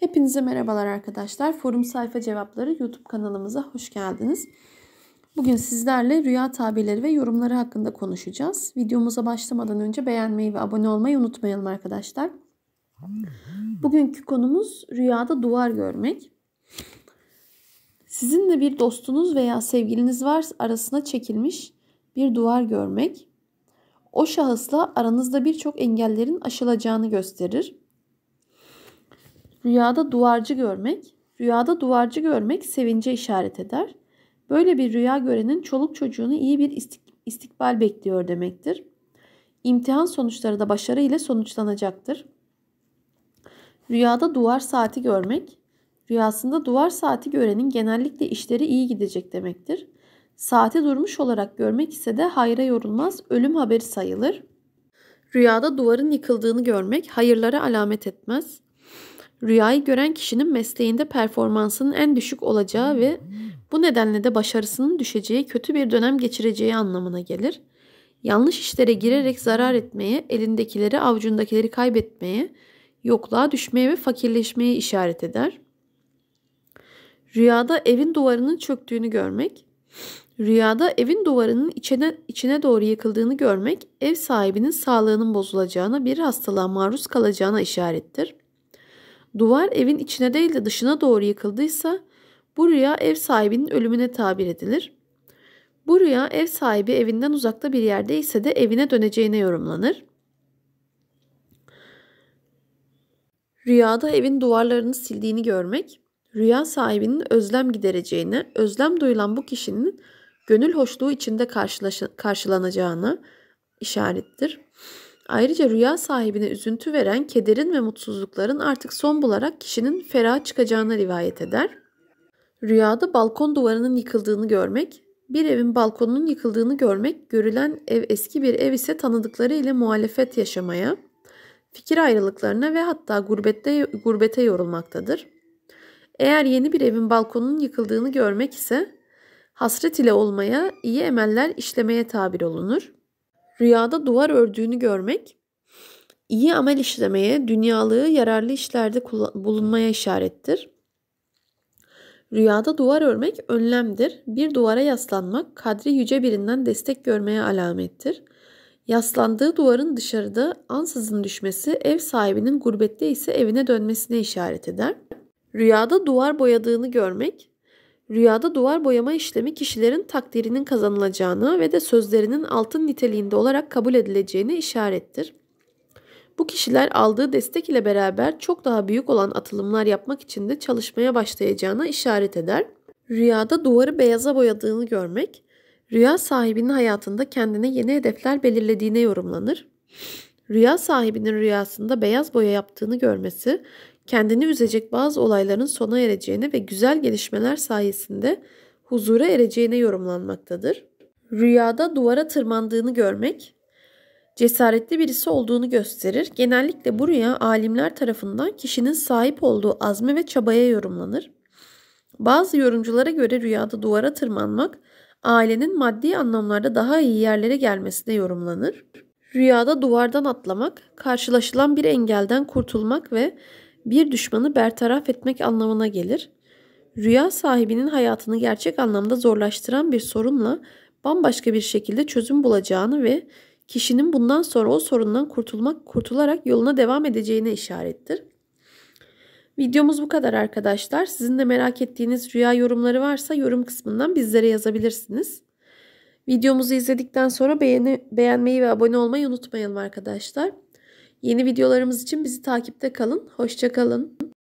Hepinize merhabalar arkadaşlar. Forum Sayfa Cevapları YouTube kanalımıza hoş geldiniz. Bugün sizlerle rüya tabirleri ve yorumları hakkında konuşacağız. Videomuza başlamadan önce beğenmeyi ve abone olmayı unutmayalım arkadaşlar. Bugünkü konumuz rüyada duvar görmek. Sizinle bir dostunuz veya sevgiliniz var arasına çekilmiş bir duvar görmek. O şahısla aranızda birçok engellerin aşılacağını gösterir. Rüyada duvarcı görmek. Rüyada duvarcı görmek sevince işaret eder. Böyle bir rüya görenin çoluk çocuğunu iyi bir istikbal bekliyor demektir. İmtihan sonuçları da başarı ile sonuçlanacaktır. Rüyada duvar saati görmek. Rüyasında duvar saati görenin genellikle işleri iyi gidecek demektir. Saati durmuş olarak görmek ise de hayra yorulmaz, ölüm haberi sayılır. Rüyada duvarın yıkıldığını görmek hayırlara alamet etmez. Rüyayı gören kişinin mesleğinde performansının en düşük olacağı ve bu nedenle de başarısının düşeceği, kötü bir dönem geçireceği anlamına gelir. Yanlış işlere girerek zarar etmeye, elindekileri, avucundakileri kaybetmeye, yokluğa düşmeye ve fakirleşmeye işaret eder. Rüyada evin duvarının çöktüğünü görmek, Rüyada evin duvarının içine, içine doğru yıkıldığını görmek ev sahibinin sağlığının bozulacağına, bir hastalığa maruz kalacağına işarettir. Duvar evin içine değil de dışına doğru yıkıldıysa bu rüya ev sahibinin ölümüne tabir edilir. Bu rüya ev sahibi evinden uzakta bir yerde ise de evine döneceğine yorumlanır. Rüyada evin duvarlarını sildiğini görmek, rüya sahibinin özlem gidereceğine, özlem duyulan bu kişinin gönül hoşluğu içinde karşılanacağına işarettir. Ayrıca rüya sahibine üzüntü veren kederin ve mutsuzlukların artık son bularak kişinin ferah çıkacağına rivayet eder. Rüyada balkon duvarının yıkıldığını görmek, bir evin balkonunun yıkıldığını görmek, görülen ev eski bir ev ise tanıdıkları ile muhalefet yaşamaya, fikir ayrılıklarına ve hatta gurbette, gurbete yorulmaktadır. Eğer yeni bir evin balkonunun yıkıldığını görmek ise hasret ile olmaya, iyi emeller işlemeye tabir olunur. Rüyada duvar ördüğünü görmek, iyi amel işlemeye, dünyalığı yararlı işlerde bulunmaya işarettir. Rüyada duvar örmek önlemdir. Bir duvara yaslanmak kadri yüce birinden destek görmeye alamettir. Yaslandığı duvarın dışarıda ansızın düşmesi ev sahibinin gurbette ise evine dönmesine işaret eder. Rüyada duvar boyadığını görmek, Rüyada duvar boyama işlemi kişilerin takdirinin kazanılacağını ve de sözlerinin altın niteliğinde olarak kabul edileceğini işarettir. Bu kişiler aldığı destek ile beraber çok daha büyük olan atılımlar yapmak için de çalışmaya başlayacağına işaret eder. Rüyada duvarı beyaza boyadığını görmek, rüya sahibinin hayatında kendine yeni hedefler belirlediğine yorumlanır. Rüya sahibinin rüyasında beyaz boya yaptığını görmesi, kendini üzecek bazı olayların sona ereceğine ve güzel gelişmeler sayesinde huzura ereceğine yorumlanmaktadır. Rüyada duvara tırmandığını görmek, cesaretli birisi olduğunu gösterir. Genellikle bu rüya alimler tarafından kişinin sahip olduğu azme ve çabaya yorumlanır. Bazı yorumculara göre rüyada duvara tırmanmak, ailenin maddi anlamlarda daha iyi yerlere gelmesine yorumlanır. Rüyada duvardan atlamak, karşılaşılan bir engelden kurtulmak ve bir düşmanı bertaraf etmek anlamına gelir. Rüya sahibinin hayatını gerçek anlamda zorlaştıran bir sorunla bambaşka bir şekilde çözüm bulacağını ve kişinin bundan sonra o sorundan kurtulmak kurtularak yoluna devam edeceğine işarettir. Videomuz bu kadar arkadaşlar. Sizin de merak ettiğiniz rüya yorumları varsa yorum kısmından bizlere yazabilirsiniz. Videomuzu izledikten sonra beğeni, beğenmeyi ve abone olmayı unutmayalım arkadaşlar. Yeni videolarımız için bizi takipte kalın. Hoşçakalın.